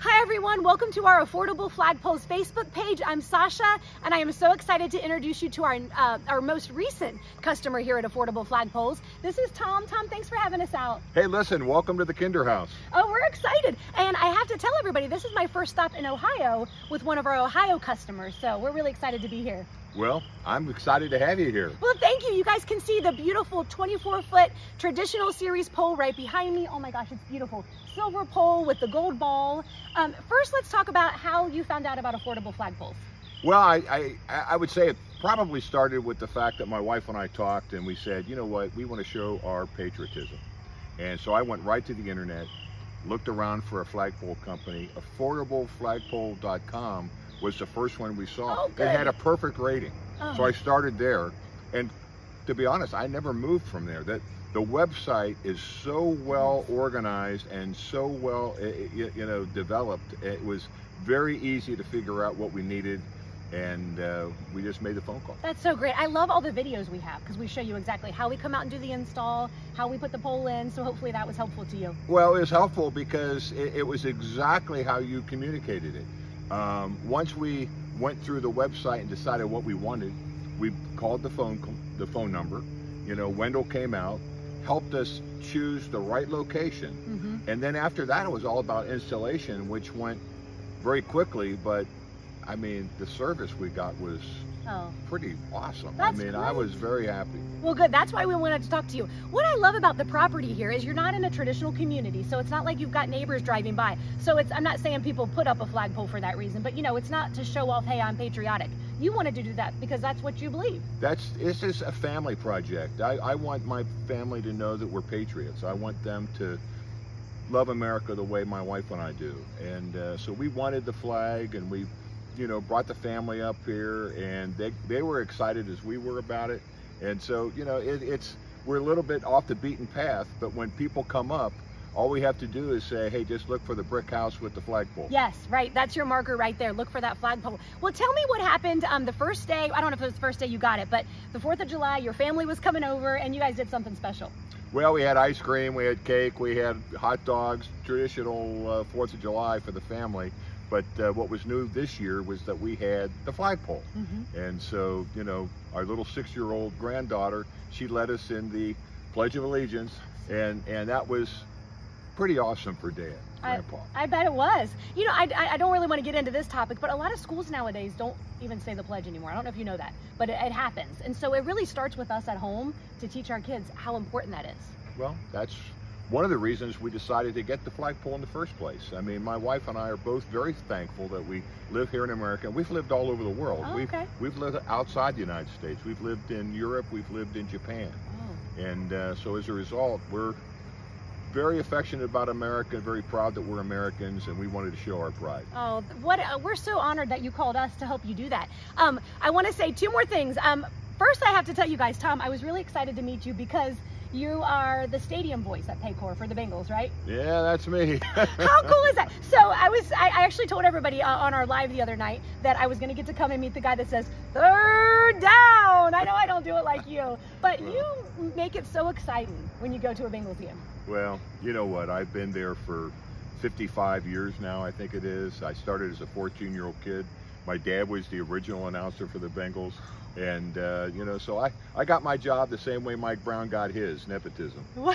Hi everyone, welcome to our Affordable Flagpoles Facebook page. I'm Sasha and I am so excited to introduce you to our, uh, our most recent customer here at Affordable Flagpoles. This is Tom. Tom, thanks for having us out. Hey, listen, welcome to the Kinderhouse. Oh, we're excited. And I have to tell everybody, this is my first stop in Ohio with one of our Ohio customers. So we're really excited to be here. Well, I'm excited to have you here. Well, thank you. You guys can see the beautiful 24 foot traditional series pole right behind me. Oh my gosh, it's beautiful. Silver pole with the gold ball. Um, first, let's talk about how you found out about affordable flagpoles. Well, I, I, I would say it probably started with the fact that my wife and I talked and we said, you know what, we want to show our patriotism. And so I went right to the internet, looked around for a flagpole company, affordableflagpole.com was the first one we saw. Oh, it had a perfect rating. Oh. So I started there. And to be honest, I never moved from there. That the website is so well organized and so well you know developed. It was very easy to figure out what we needed and uh, we just made the phone call. That's so great. I love all the videos we have because we show you exactly how we come out and do the install, how we put the pole in. So hopefully that was helpful to you. Well, it was helpful because it, it was exactly how you communicated it. Um, once we went through the website and decided what we wanted, we called the phone the phone number. You know, Wendell came out, helped us choose the right location, mm -hmm. and then after that, it was all about installation, which went very quickly. But I mean, the service we got was Oh. Pretty awesome. That's I mean, great. I was very happy. Well, good. That's why we wanted to talk to you. What I love about the property here is you're not in a traditional community, so it's not like you've got neighbors driving by. So it's I'm not saying people put up a flagpole for that reason, but you know, it's not to show off, hey, I'm patriotic. You wanted to do that because that's what you believe. That's this is a family project. I, I want my family to know that we're patriots. I want them to love America the way my wife and I do. And uh, so we wanted the flag and we you know, brought the family up here and they, they were excited as we were about it. And so, you know, it, it's, we're a little bit off the beaten path, but when people come up, all we have to do is say, hey, just look for the brick house with the flagpole. Yes, right. That's your marker right there. Look for that flagpole. Well, tell me what happened um, the first day. I don't know if it was the first day you got it, but the 4th of July, your family was coming over and you guys did something special. Well, we had ice cream, we had cake, we had hot dogs, traditional uh, 4th of July for the family. But uh, what was new this year was that we had the flagpole. Mm -hmm. And so, you know, our little six-year-old granddaughter, she led us in the Pledge of Allegiance, and, and that was pretty awesome for Dad, Grandpa. I, I bet it was. You know, I, I don't really want to get into this topic, but a lot of schools nowadays don't even say the pledge anymore. I don't know if you know that, but it, it happens. And so it really starts with us at home to teach our kids how important that is. Well, that's one of the reasons we decided to get the flagpole in the first place. I mean, my wife and I are both very thankful that we live here in America. We've lived all over the world. Oh, we've, okay. we've lived outside the United States. We've lived in Europe. We've lived in Japan. Oh. And uh, so as a result, we're very affectionate about America, very proud that we're Americans, and we wanted to show our pride. Oh, what uh, we're so honored that you called us to help you do that. Um, I want to say two more things. Um, first, I have to tell you guys, Tom, I was really excited to meet you because you are the stadium voice at Paycor for the Bengals, right? Yeah, that's me. How cool is that? So I was, I, I actually told everybody uh, on our live the other night that I was going to get to come and meet the guy that says third down. I know I don't do it like you, but well, you make it so exciting when you go to a Bengals game. Well, you know what? I've been there for 55 years now, I think it is. I started as a 14 year old kid. My dad was the original announcer for the Bengals. And, uh, you know, so I, I got my job the same way Mike Brown got his, nepotism. well,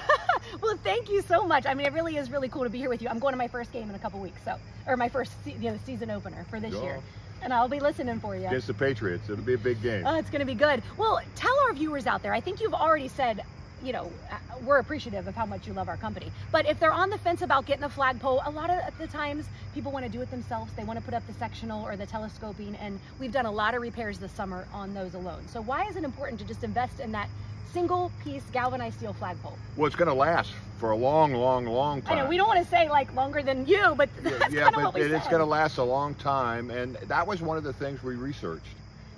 thank you so much. I mean, it really is really cool to be here with you. I'm going to my first game in a couple weeks, so, or my first you know, season opener for this year. And I'll be listening for you. Against the Patriots. It'll be a big game. Oh, it's going to be good. Well, tell our viewers out there, I think you've already said you know, uh, we're appreciative of how much you love our company. But if they're on the fence about getting a flagpole, a lot of the times people want to do it themselves. They want to put up the sectional or the telescoping, and we've done a lot of repairs this summer on those alone. So why is it important to just invest in that single piece galvanized steel flagpole? Well, it's going to last for a long, long, long time. I know we don't want to say like longer than you, but that's yeah, kind of what we it, it's going to last a long time, and that was one of the things we researched.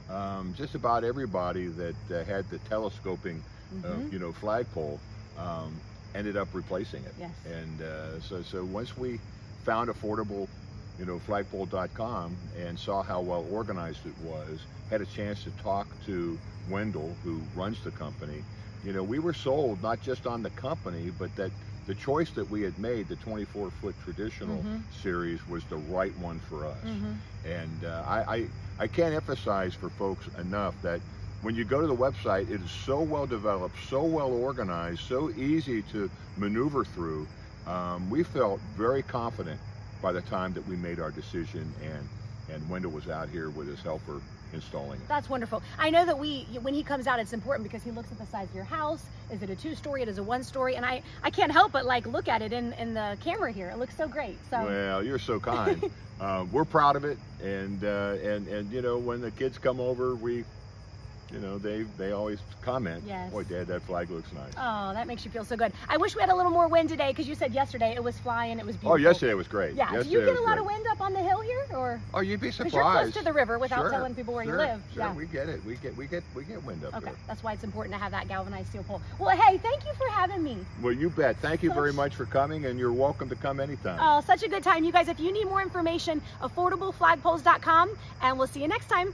Um, just about everybody that uh, had the telescoping mm-hmm. uh, you know, flagpole, um, ended up replacing it. Yes. And uh, so, so once we found affordable, you know, flagpole.com and saw how well organized it was, had a chance to talk to Wendell, who runs the company, you know, we were sold not just on the company, but that the choice that we had made, the 24 foot traditional Mhm. series, was the right one for us. Mhm. And uh, I, I, I can't emphasize for folks enough that when you go to the website, it is so well developed, so well organized, so easy to maneuver through. Um, we felt very confident by the time that we made our decision and, and Wendell was out here with his helper installing it. That's wonderful. I know that we, when he comes out, it's important because he looks at the size of your house. Is it a two story? It is a one story. And I, I can't help but like look at it in, in the camera here. It looks so great. So Well, you're so kind. uh, we're proud of it, and uh, and and you know when the kids come over, we, you know, they they always comment. Yes. Boy, Dad, that flag looks nice. Oh, that makes you feel so good. I wish we had a little more wind today because you said yesterday it was flying, it was oh, beautiful. Oh, yesterday was great. Yeah. Do you get a was lot of wind up on the hill here, or Oh, you'd be because surprised. you're close to the river without Sure, telling people where sure, you live? Sure, yeah. we get it. We get we get we get wind up Okay, there. that's why it's important to have that galvanized steel pole. Well, hey, thank you for having me. Well, you bet. Thank you very much for coming, and you're welcome to come anytime. Oh, such a good time. You guys, if you need more information, affordableflagpoles.com, and we'll see you next time.